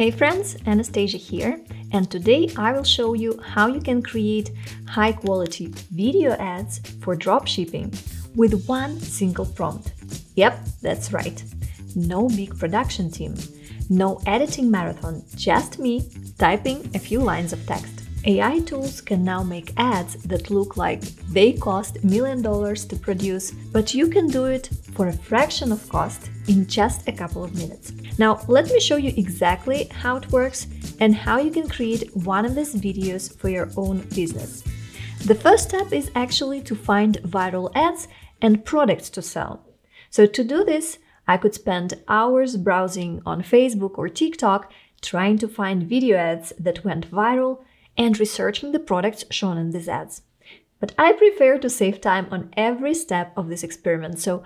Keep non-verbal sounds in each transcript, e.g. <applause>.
Hey friends, Anastasia here, and today I will show you how you can create high quality video ads for dropshipping with one single prompt. Yep, that's right. No big production team, no editing marathon, just me typing a few lines of text. AI tools can now make ads that look like they cost a million dollars to produce, but you can do it for a fraction of cost in just a couple of minutes. Now, let me show you exactly how it works and how you can create one of these videos for your own business. The first step is actually to find viral ads and products to sell. So to do this, I could spend hours browsing on Facebook or TikTok trying to find video ads that went viral and researching the products shown in these ads. But I prefer to save time on every step of this experiment, so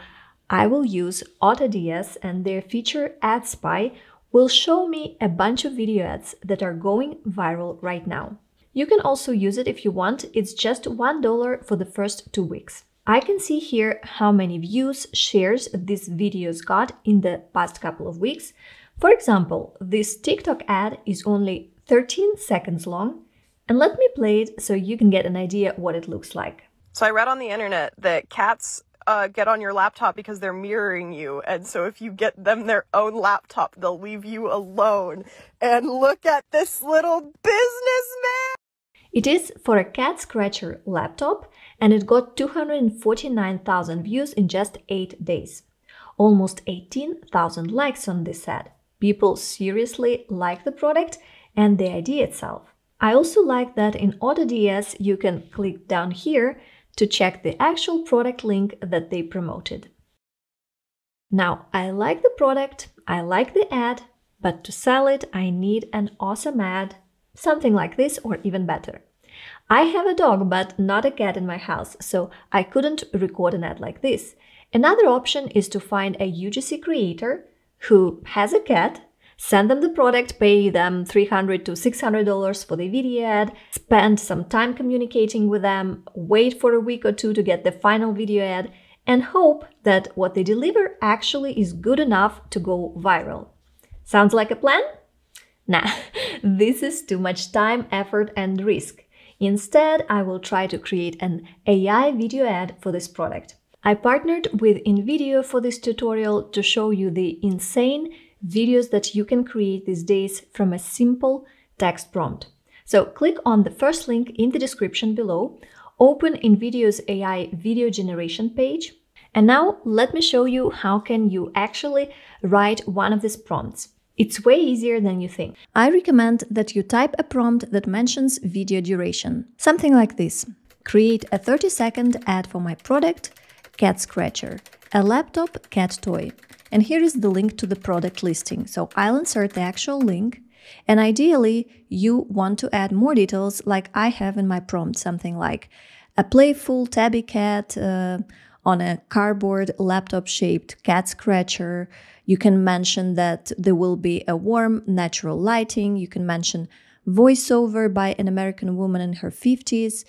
I will use AutoDS and their feature AdSpy will show me a bunch of video ads that are going viral right now. You can also use it if you want, it's just $1 for the first two weeks. I can see here how many views, shares these videos got in the past couple of weeks. For example, this TikTok ad is only 13 seconds long and let me play it so you can get an idea what it looks like. So I read on the internet that cats uh, get on your laptop because they're mirroring you. And so if you get them their own laptop, they'll leave you alone. And look at this little businessman! It is for a cat scratcher laptop and it got 249,000 views in just 8 days. Almost 18,000 likes on this ad. People seriously like the product and the idea itself. I also like that in AutoDS you can click down here to check the actual product link that they promoted. Now, I like the product, I like the ad, but to sell it I need an awesome ad, something like this or even better. I have a dog but not a cat in my house, so I couldn't record an ad like this. Another option is to find a UGC creator who has a cat Send them the product, pay them 300 to $600 for the video ad, spend some time communicating with them, wait for a week or two to get the final video ad, and hope that what they deliver actually is good enough to go viral. Sounds like a plan? Nah, <laughs> this is too much time, effort, and risk. Instead, I will try to create an AI video ad for this product. I partnered with InVideo for this tutorial to show you the insane videos that you can create these days from a simple text prompt. So click on the first link in the description below, open InVideo's AI video generation page, and now let me show you how can you actually write one of these prompts. It's way easier than you think. I recommend that you type a prompt that mentions video duration. Something like this. Create a 30 second ad for my product, cat scratcher, a laptop cat toy. And here is the link to the product listing. So I'll insert the actual link. And ideally, you want to add more details like I have in my prompt, something like a playful tabby cat uh, on a cardboard laptop shaped cat scratcher. You can mention that there will be a warm, natural lighting. You can mention voiceover by an American woman in her 50s,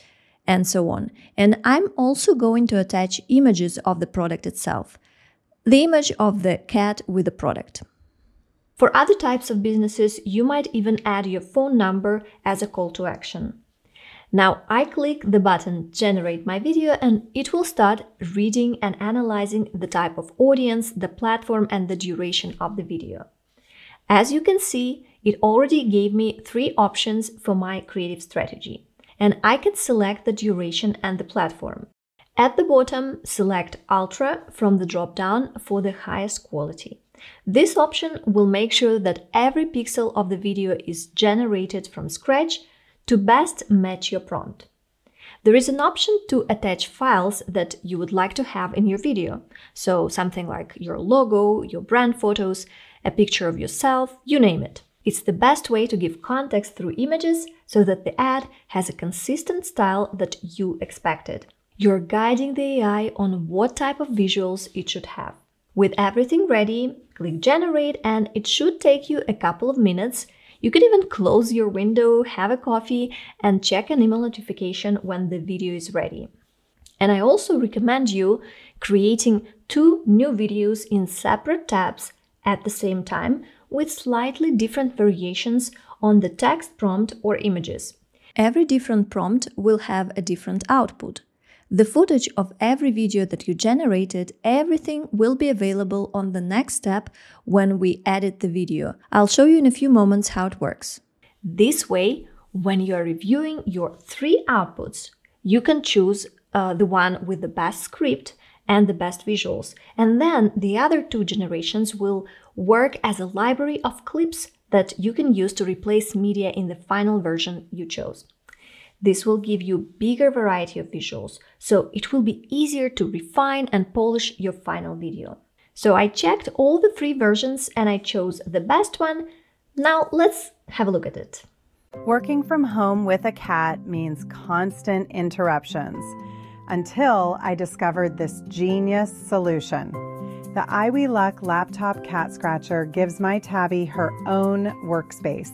and so on. And I'm also going to attach images of the product itself the image of the cat with the product. For other types of businesses, you might even add your phone number as a call to action. Now I click the button Generate my video and it will start reading and analyzing the type of audience, the platform and the duration of the video. As you can see, it already gave me three options for my creative strategy and I can select the duration and the platform. At the bottom, select Ultra from the drop-down for the highest quality. This option will make sure that every pixel of the video is generated from scratch to best match your prompt. There is an option to attach files that you would like to have in your video. So something like your logo, your brand photos, a picture of yourself, you name it. It's the best way to give context through images so that the ad has a consistent style that you expected. You're guiding the AI on what type of visuals it should have. With everything ready, click Generate and it should take you a couple of minutes. You could even close your window, have a coffee, and check an email notification when the video is ready. And I also recommend you creating two new videos in separate tabs at the same time with slightly different variations on the text prompt or images. Every different prompt will have a different output. The footage of every video that you generated, everything will be available on the next step when we edit the video. I'll show you in a few moments how it works. This way, when you are reviewing your three outputs, you can choose uh, the one with the best script and the best visuals. And then the other two generations will work as a library of clips that you can use to replace media in the final version you chose. This will give you bigger variety of visuals, so it will be easier to refine and polish your final video. So I checked all the free versions and I chose the best one. Now let's have a look at it. Working from home with a cat means constant interruptions until I discovered this genius solution. The iWeLuck laptop cat scratcher gives my tabby her own workspace.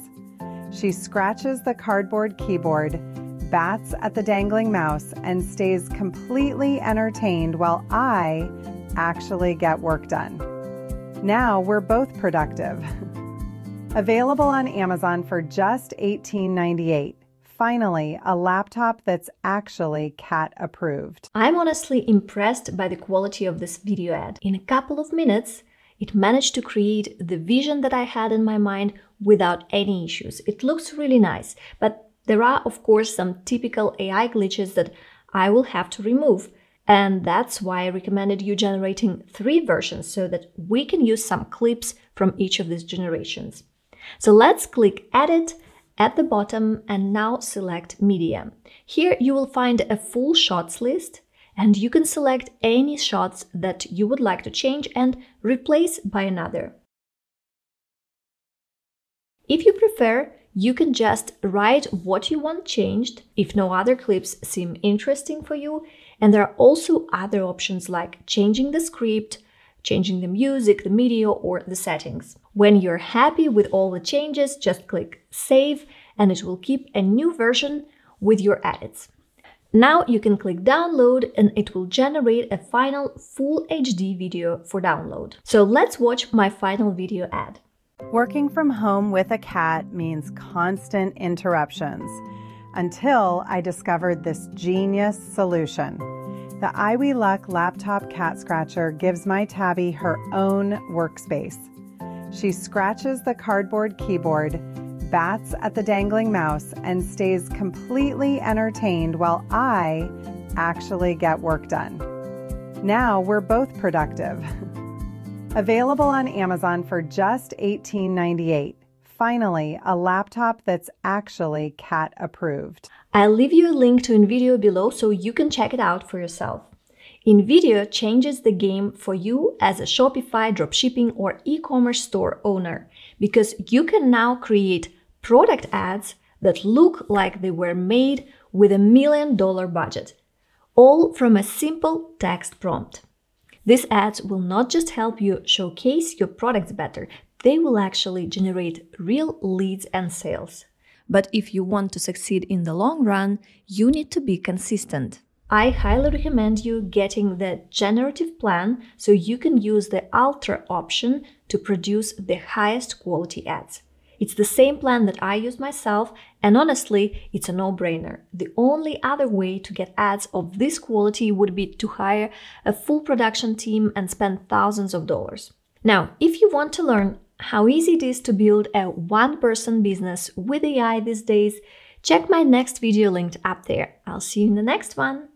She scratches the cardboard keyboard bats at the dangling mouse and stays completely entertained while I actually get work done. Now we're both productive. <laughs> Available on Amazon for just $18.98. Finally, a laptop that's actually cat approved. I'm honestly impressed by the quality of this video ad. In a couple of minutes, it managed to create the vision that I had in my mind without any issues. It looks really nice, but there are, of course, some typical AI glitches that I will have to remove. And that's why I recommended you generating three versions so that we can use some clips from each of these generations. So let's click Edit at the bottom and now select Media. Here you will find a full shots list and you can select any shots that you would like to change and replace by another. If you prefer, you can just write what you want changed if no other clips seem interesting for you. And there are also other options like changing the script, changing the music, the media, or the settings. When you're happy with all the changes, just click Save and it will keep a new version with your edits. Now you can click download and it will generate a final full HD video for download. So let's watch my final video ad. Working from home with a cat means constant interruptions until I discovered this genius solution. The Iwi Luck laptop cat scratcher gives my tabby her own workspace. She scratches the cardboard keyboard, bats at the dangling mouse, and stays completely entertained while I actually get work done. Now we're both productive. <laughs> Available on Amazon for just $18.98. Finally, a laptop that's actually cat approved. I'll leave you a link to InVideo below so you can check it out for yourself. InVideo changes the game for you as a Shopify dropshipping or e-commerce store owner because you can now create product ads that look like they were made with a million dollar budget, all from a simple text prompt. These ads will not just help you showcase your products better, they will actually generate real leads and sales. But if you want to succeed in the long run, you need to be consistent. I highly recommend you getting the generative plan so you can use the Ultra option to produce the highest quality ads. It's the same plan that I use myself, and honestly, it's a no brainer. The only other way to get ads of this quality would be to hire a full production team and spend thousands of dollars. Now, if you want to learn how easy it is to build a one person business with AI these days, check my next video linked up there. I'll see you in the next one.